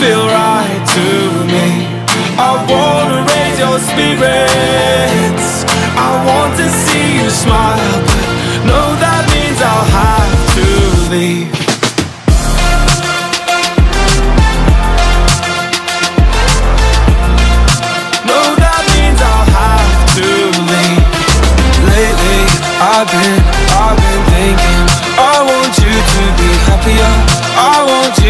feel right to me. I wanna raise your spirits. I want to see you smile But no, that means I'll have to leave. No, that means I'll have to leave. Lately, I've been, I've been thinking I want you to be happier. I want you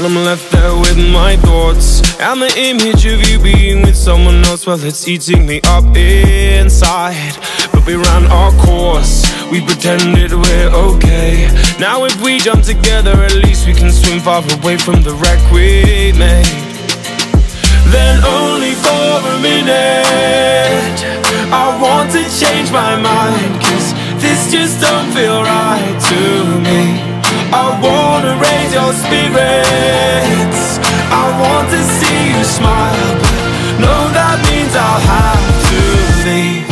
And I'm left there with my thoughts. And the image of you being with someone else Well, it's eating me up inside. But we ran our course. We pretended we're okay. Now if we jump together At least we can swim far away from the wreck we made. Then only for a minute I want to change my mind. Cause this just don't feel right to me. I your spirits. I want to see you smile. But no, that means I'll have to leave.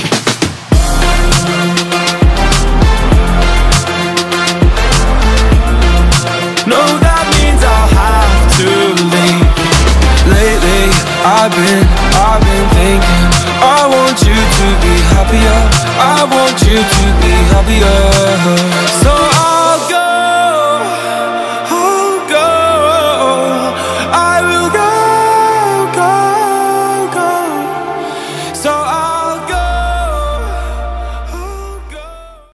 No, that means I'll have to leave. Lately, I've been, I've been thinking I want you to be happier. I want you to be happier